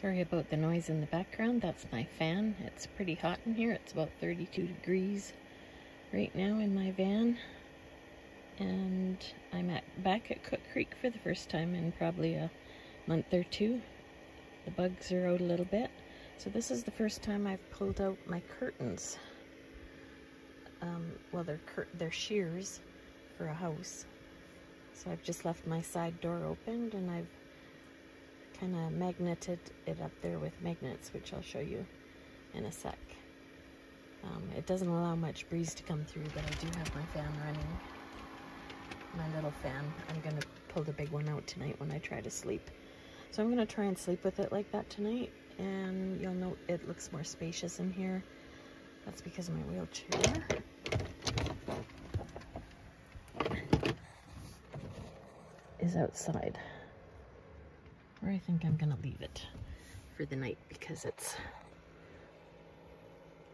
Sorry about the noise in the background. That's my fan. It's pretty hot in here. It's about 32 degrees right now in my van. And I'm at, back at Cooke Creek for the first time in probably a month or two. The bugs are out a little bit. So this is the first time I've pulled out my curtains. Um, well, they're, they're shears for a house. So I've just left my side door opened and I've kind of magneted it up there with magnets, which I'll show you in a sec. Um, it doesn't allow much breeze to come through, but I do have my fan running. My little fan. I'm going to pull the big one out tonight when I try to sleep. So I'm going to try and sleep with it like that tonight. And you'll note it looks more spacious in here. That's because of my wheelchair. Is outside or I think I'm gonna leave it for the night because it's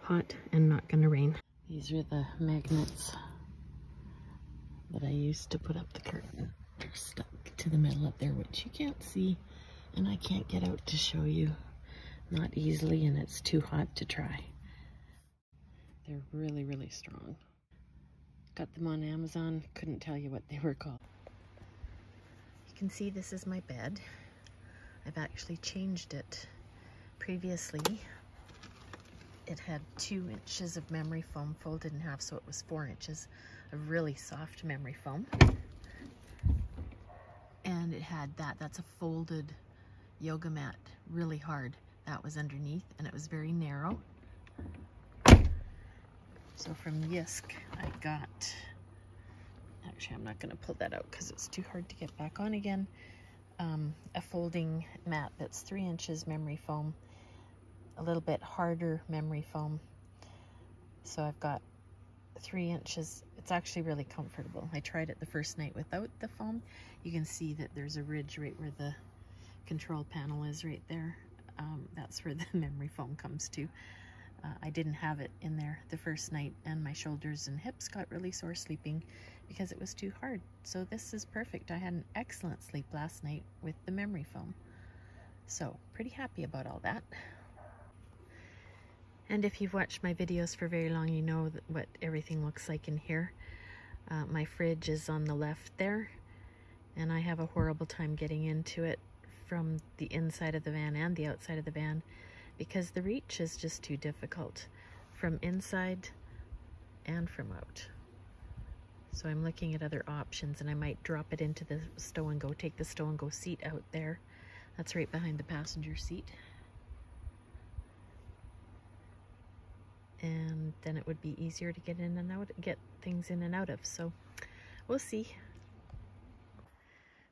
hot and not gonna rain. These are the magnets that I used to put up the curtain. They're stuck to the metal up there, which you can't see and I can't get out to show you. Not easily and it's too hot to try. They're really, really strong. Got them on Amazon, couldn't tell you what they were called. You can see this is my bed. I've actually changed it. Previously, it had two inches of memory foam folded in half, so it was four inches of really soft memory foam. And it had that, that's a folded yoga mat, really hard. That was underneath, and it was very narrow. So from JYSK, I got, actually I'm not gonna pull that out because it's too hard to get back on again um, a folding mat that's three inches memory foam, a little bit harder memory foam. So I've got three inches. It's actually really comfortable. I tried it the first night without the foam. You can see that there's a ridge right where the control panel is right there. Um, that's where the memory foam comes to. Uh, I didn't have it in there the first night and my shoulders and hips got really sore sleeping because it was too hard. So this is perfect. I had an excellent sleep last night with the memory foam. So pretty happy about all that. And if you've watched my videos for very long, you know what everything looks like in here. Uh, my fridge is on the left there, and I have a horrible time getting into it from the inside of the van and the outside of the van because the reach is just too difficult from inside and from out. So I'm looking at other options and I might drop it into the stow and go, take the stow and go seat out there. That's right behind the passenger seat. And then it would be easier to get in and out, get things in and out of. So we'll see.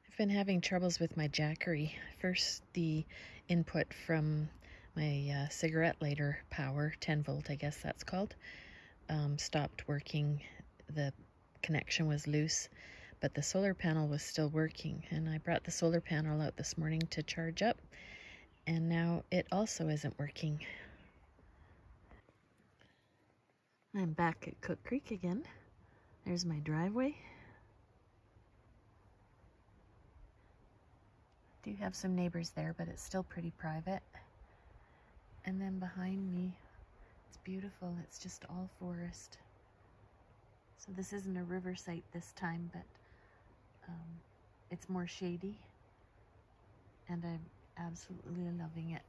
I've been having troubles with my Jackery. First, the input from my uh, cigarette lighter power, 10 volt I guess that's called, um, stopped working. The connection was loose, but the solar panel was still working. And I brought the solar panel out this morning to charge up, and now it also isn't working. I'm back at Cooke Creek again. There's my driveway. Do have some neighbors there, but it's still pretty private. And then behind me, it's beautiful. It's just all forest. So this isn't a river site this time, but um, it's more shady. And I'm absolutely loving it.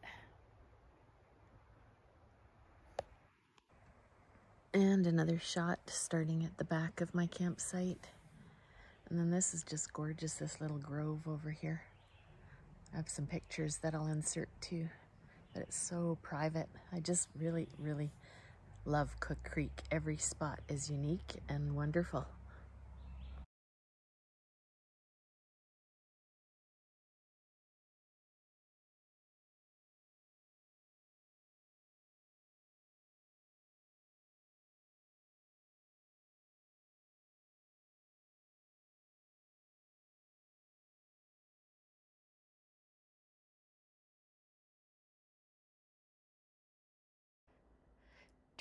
And another shot starting at the back of my campsite. And then this is just gorgeous, this little grove over here. I have some pictures that I'll insert too but it's so private. I just really, really love Cooke Creek. Every spot is unique and wonderful.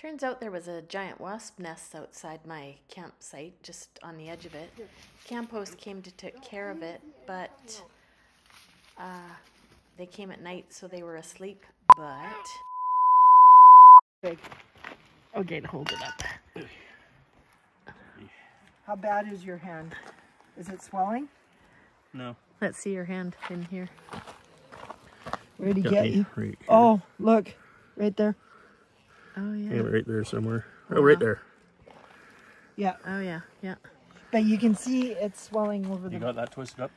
Turns out there was a giant wasp nest outside my campsite, just on the edge of it. Camp host came to take care of it, but uh, They came at night, so they were asleep, but. Big. Okay, hold it up. How bad is your hand? Is it swelling? No. Let's see your hand in here. Where'd he get me you? right. Oh, look, right there. Oh, yeah. Yeah, right there somewhere. Oh, uh-huh. right there. Yeah, Oh, yeah, yeah. but you can see it's swelling over You the. got that twisted up?